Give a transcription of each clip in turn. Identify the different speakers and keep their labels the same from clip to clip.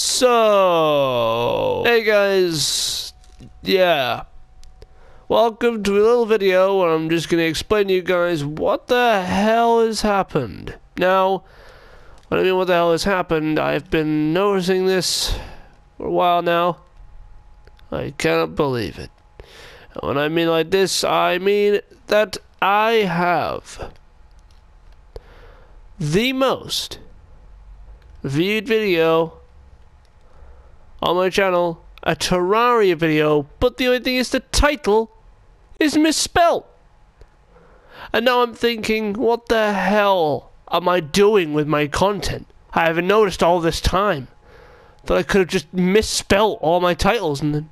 Speaker 1: So, hey guys, yeah, welcome to a little video where I'm just going to explain to you guys what the hell has happened. Now, what I mean what the hell has happened, I've been noticing this for a while now. I cannot believe it. And when I mean like this, I mean that I have the most viewed video on my channel a Terraria video, but the only thing is the title is misspelled. And now I'm thinking, what the hell am I doing with my content? I haven't noticed all this time that I could have just misspelled all my titles and then,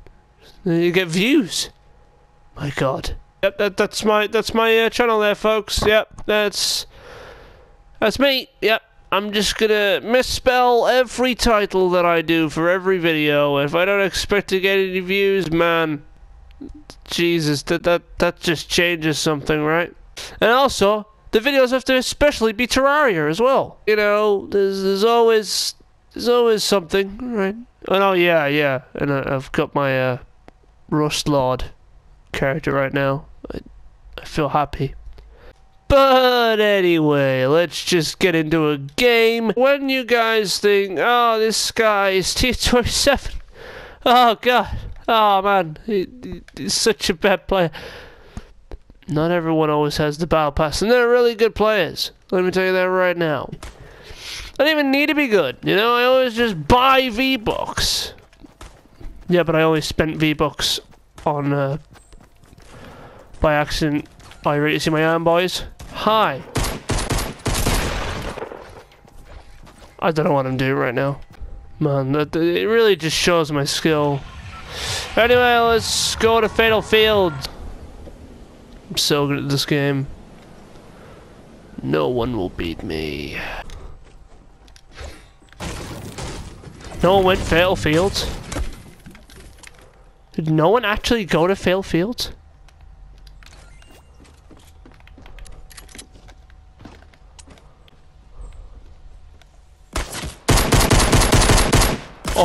Speaker 1: then you get views. My God. Yep, that, that's my that's my uh, channel there, folks. Yep, that's that's me. Yep. I'm just gonna misspell every title that I do for every video. If I don't expect to get any views, man, Jesus, that that that just changes something, right? And also, the videos have to especially be Terraria as well. You know, there's there's always there's always something, right? Oh yeah, yeah, and I, have got my uh, Rust Lord character right now. I, I feel happy. But anyway, let's just get into a game. When you guys think, oh, this guy is T27. Oh, God. Oh, man. He, he's such a bad player. Not everyone always has the battle pass, and they're really good players. Let me tell you that right now. I don't even need to be good. You know, I always just buy V-Bucks. Yeah, but I always spent V-Bucks on, uh, by accident. Ready to see my arm, boys? Hi. I don't know what I'm doing right now. Man, that, it really just shows my skill. Anyway, let's go to Fatal Field. I'm so good at this game. No one will beat me. No one went Fatal Fields? Did no one actually go to Fatal Fields?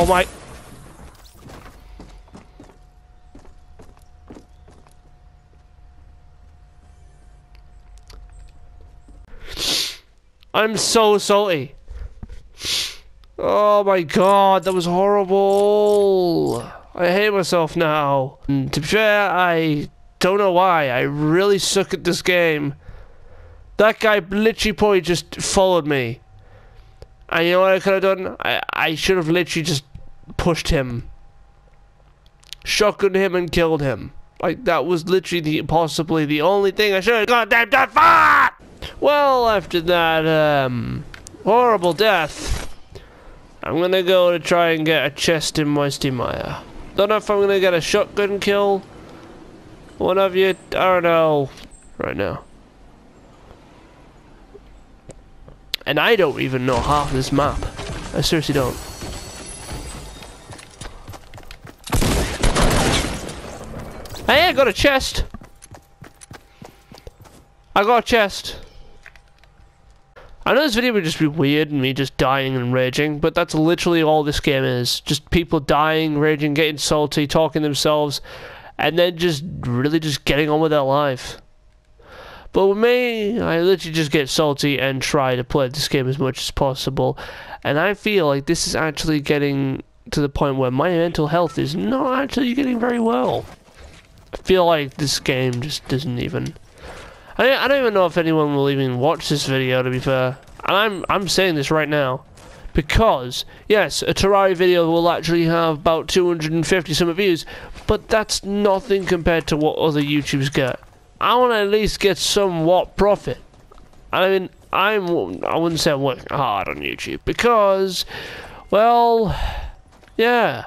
Speaker 1: Oh my... I'm so salty. Oh my god, that was horrible. I hate myself now. And to be fair, I don't know why. I really suck at this game. That guy literally probably just followed me. And you know what I could have done? I, I should have literally just pushed him. Shotgunned him and killed him. Like, that was literally the possibly the only thing I should have goddamn done for! Well, after that, um, horrible death, I'm gonna go to try and get a chest in Moisty Mire. Don't know if I'm gonna get a shotgun kill. One of you, I don't know, right now. And I don't even know half this map. I seriously don't. Hey, I got a chest. I got a chest. I know this video would just be weird and me just dying and raging, but that's literally all this game is. Just people dying, raging, getting salty, talking themselves, and then just really just getting on with their life. But with me, I literally just get salty and try to play this game as much as possible. And I feel like this is actually getting to the point where my mental health is not actually getting very well. I feel like this game just doesn't even... I, I don't even know if anyone will even watch this video, to be fair. And I'm, I'm saying this right now. Because, yes, a Terraria video will actually have about 250 some views, but that's nothing compared to what other YouTubers get. I want to at least get somewhat profit. I mean, I'm, I wouldn't say I'm working hard on YouTube because, well, yeah.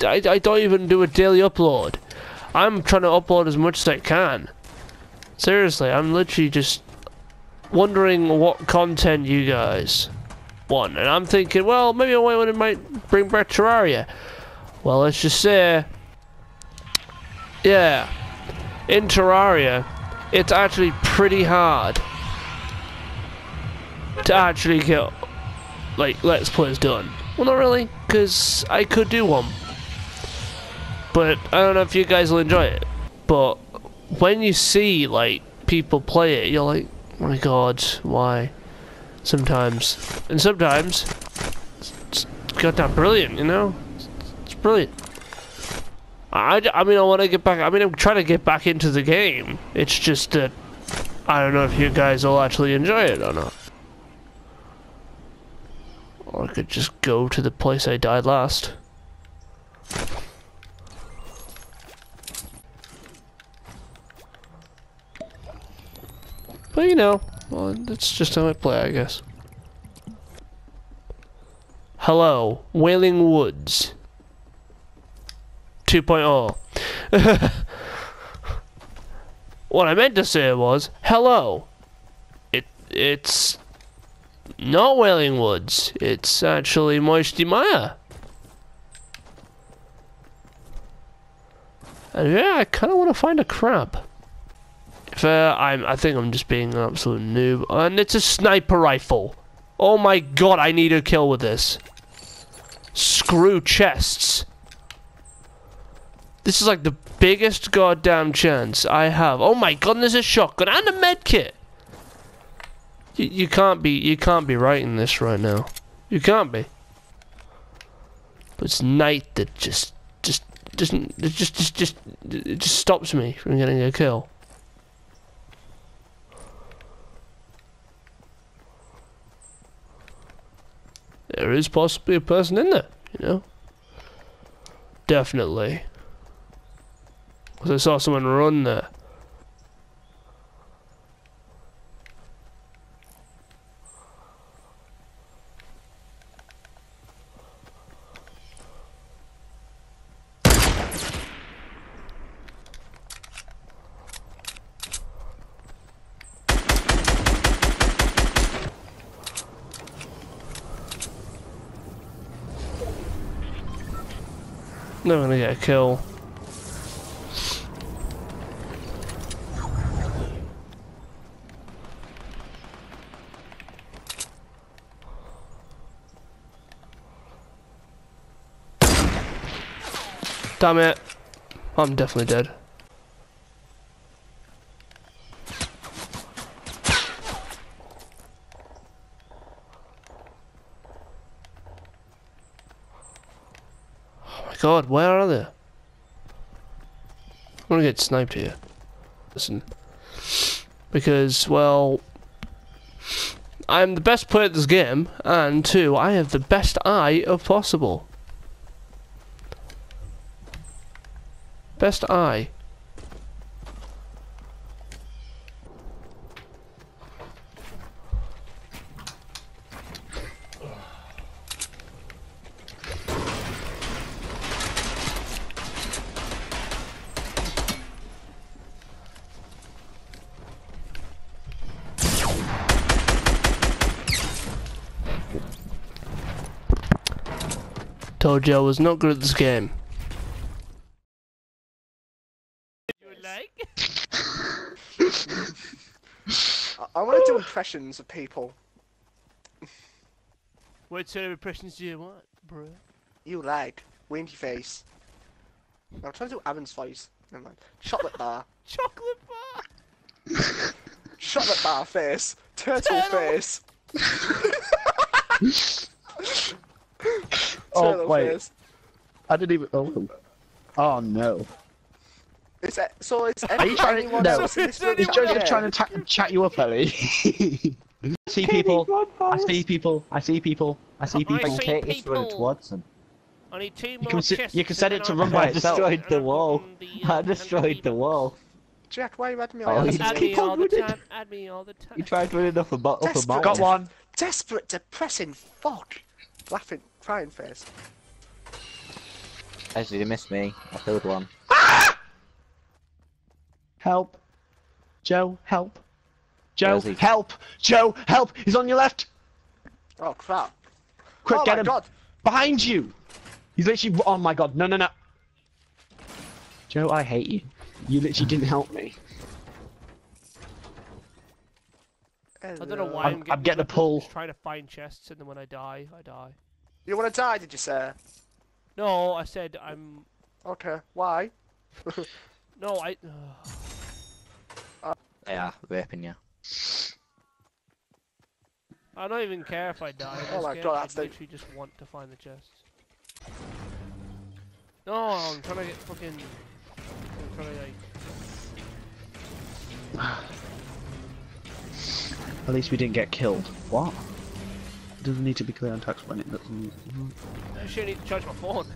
Speaker 1: I, I don't even do a daily upload. I'm trying to upload as much as I can. Seriously, I'm literally just wondering what content you guys want. And I'm thinking, well, maybe I might bring back Terraria. Well, let's just say, yeah in Terraria, it's actually pretty hard to actually get, like, Let's Plays done. Well, not really, because I could do one. But I don't know if you guys will enjoy it. But when you see, like, people play it, you're like, oh my god, why? Sometimes. And sometimes, it's goddamn brilliant, you know? It's brilliant. I, I mean, I want to get back, I mean, I'm trying to get back into the game. It's just that, I don't know if you guys will actually enjoy it or not. Or I could just go to the place I died last. You know, well, that's just how I play, I guess. Hello, Wailing Woods 2.0. what I meant to say was, hello. It it's not Wailing Woods. It's actually Moisty Mire. And yeah, I kind of want to find a crab. Uh, I'm, I think I'm just being an absolute noob. And it's a sniper rifle. Oh my god, I need a kill with this. Screw chests. This is like the biggest goddamn chance I have. Oh my god, there's a shotgun and a medkit. You, you can't be you can't be writing this right now. You can't be. But it's night that just just doesn't just just just just stops me from getting a kill. There is possibly a person in there, you know. Definitely. Because I saw someone run there. Not gonna get a kill. Damn it. I'm definitely dead. God, where are they? I'm gonna get sniped here. Listen. Because, well... I'm the best player at this game, and two, I have the best eye of possible. Best eye. Told you I was not good at this game.
Speaker 2: You I, I want to do impressions of people.
Speaker 1: What sort of impressions do you want, bro?
Speaker 2: You like Windy face. I'm trying to do Aaron's voice. Never mind. Chocolate bar.
Speaker 1: Chocolate bar!
Speaker 2: Chocolate bar face. Turtle,
Speaker 1: Turtle.
Speaker 2: face.
Speaker 3: Oh,
Speaker 2: Turtle
Speaker 3: wait.
Speaker 2: face.
Speaker 3: I didn't even. Oh, oh no.
Speaker 2: Is that, so is
Speaker 3: Are you trying to?
Speaker 2: anyone
Speaker 3: No.
Speaker 2: else in
Speaker 3: Is Joseph
Speaker 2: gay?
Speaker 3: trying to chat you up, Ellie? I see people. I see people. I see people. I see people.
Speaker 1: I see
Speaker 4: Kate is running
Speaker 1: people.
Speaker 4: towards them.
Speaker 1: I need two
Speaker 3: You
Speaker 1: more
Speaker 3: can
Speaker 1: chests
Speaker 3: you can set it to run by itself.
Speaker 4: I destroyed the wall.
Speaker 1: the, uh,
Speaker 4: I destroyed the
Speaker 1: on
Speaker 4: wall.
Speaker 2: Jack, why are you adding me
Speaker 4: Oh,
Speaker 2: on?
Speaker 4: you
Speaker 2: This
Speaker 4: just
Speaker 1: Add me
Speaker 4: keep
Speaker 1: all
Speaker 4: on
Speaker 1: the time. Add me all the time.
Speaker 4: You tried running up a, bo- up a mountain.
Speaker 3: Got one.
Speaker 2: desperate, depressing fuck. Laughing, crying face.
Speaker 4: Actually, they missed me. I killed one. Ah!
Speaker 3: Help. Joe, help. Joe,
Speaker 4: he?
Speaker 3: help. Joe, help. He's on your left.
Speaker 2: Oh crap.
Speaker 3: Quick,
Speaker 2: oh
Speaker 3: get
Speaker 2: my
Speaker 3: him.
Speaker 2: god.
Speaker 3: Behind you. He's literally. Oh my god. No, no, no. Joe, I hate you. You literally didn't help me.
Speaker 1: I don't know why
Speaker 3: I'm-
Speaker 1: I'm,
Speaker 3: I'm getting a pull.
Speaker 1: Trying to find chests, and then when I die, I die.
Speaker 2: You want to die? Did you say?
Speaker 1: No, I said I'm.
Speaker 2: Okay. Why?
Speaker 1: No, I.
Speaker 4: Yeah, raping you.
Speaker 1: I don't even care if I die.
Speaker 2: Oh my
Speaker 1: game,
Speaker 2: God,
Speaker 1: I
Speaker 2: that's the-
Speaker 1: literally just want to find the chest. No, I'm trying to get fucking. I'm trying to like.
Speaker 3: At least we didn't get killed. What? It doesn't need to be clear on text when it doesn't.
Speaker 1: I should need to charge my phone.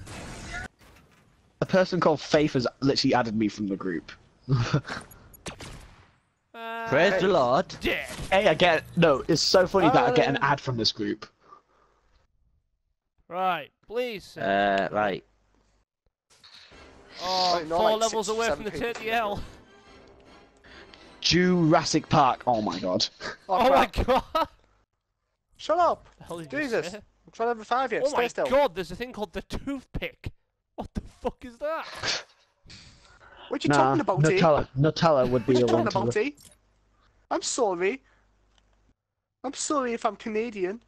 Speaker 3: A person called Faith has literally added me from the group.
Speaker 1: Uh,
Speaker 4: Praise the Lord.
Speaker 1: Dead.
Speaker 3: hey, I get no. It's so funny that I get an
Speaker 2: Oh.
Speaker 3: ad from this group.
Speaker 1: Right, please.
Speaker 4: Uh, right.
Speaker 1: oh,
Speaker 2: wait, no,
Speaker 1: four
Speaker 2: like
Speaker 1: levels
Speaker 2: six,
Speaker 1: away from the
Speaker 2: people.
Speaker 1: 30L.
Speaker 3: Jurassic Park. Oh my god.
Speaker 2: Oh,
Speaker 1: Oh my god.
Speaker 2: Shut up!
Speaker 1: The hell did you
Speaker 2: Jesus.
Speaker 1: say?
Speaker 2: I'm trying to revive you.
Speaker 1: Oh
Speaker 2: Stay
Speaker 1: my
Speaker 2: still.
Speaker 1: god, there's a thing called the toothpick. What the fuck is that?
Speaker 2: What you
Speaker 3: Nah,
Speaker 2: talking about, T?
Speaker 3: Nutella. Nutella would be
Speaker 2: What you
Speaker 3: a one
Speaker 2: talking
Speaker 3: to.
Speaker 2: about, T? I'm sorry. I'm sorry if I'm Canadian.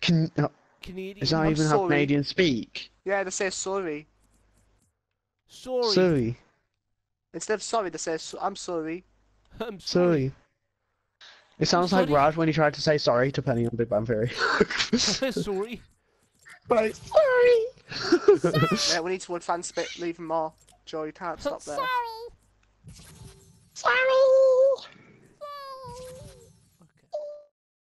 Speaker 3: Can, uh,
Speaker 1: Canadian.
Speaker 3: is that
Speaker 2: I'm
Speaker 3: even how
Speaker 2: sorry.
Speaker 3: Canadians speak?
Speaker 2: Yeah, they say sorry.
Speaker 1: Sorry.
Speaker 3: Sorry.
Speaker 2: Instead of sorry, they say so- I'm sorry.
Speaker 1: I'm sorry.
Speaker 3: Sorry. It sounds like
Speaker 1: sorry.
Speaker 3: Raj when he tried to say sorry to Penny on Big Bang Theory.
Speaker 1: sorry.
Speaker 3: Right. Sorry.
Speaker 2: Yeah, we need to advance fan spit, leave them more. Joe, you can't stop there.
Speaker 1: Sorry.
Speaker 3: sorry.